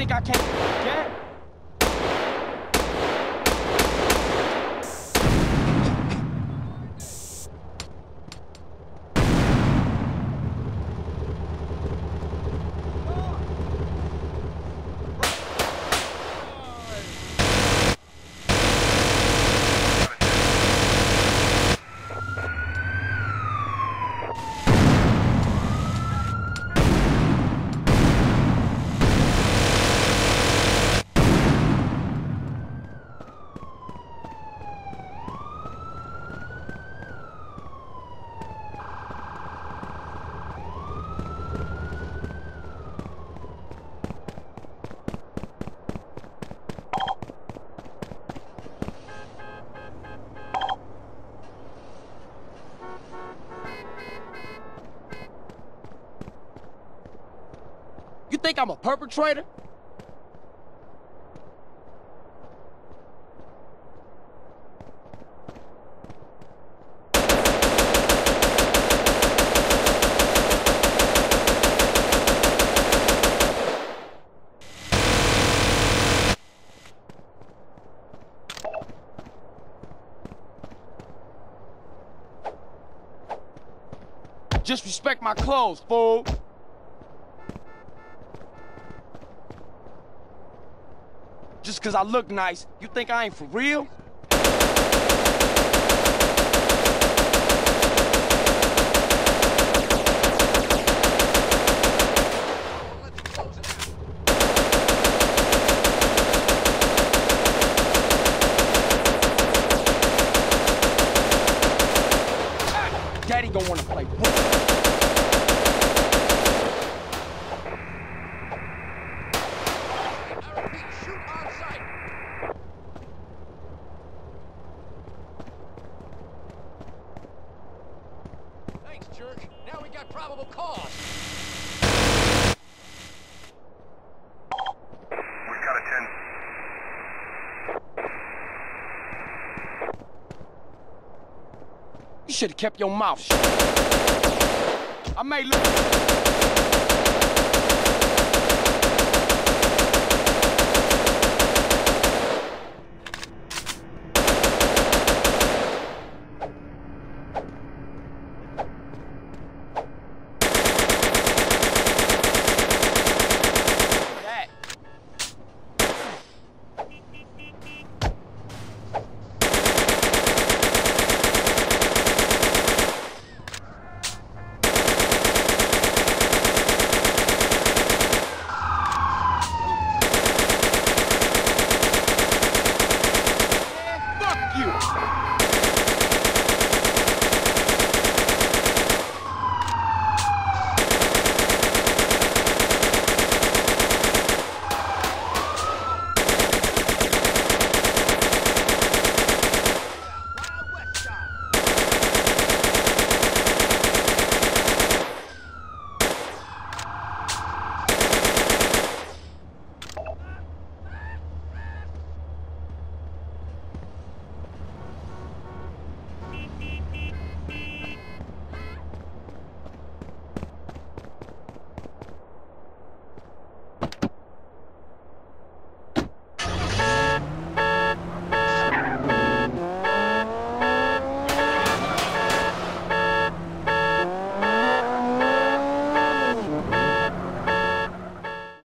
think I can't? Yeah. You think I'm a perpetrator? Just respect my clothes, fool. Just cause I look nice, you think I ain't for real? Daddy gonna wanna play. Church. Now we got probable cause. We've got a 10. You should've kept your mouth shut. I may look.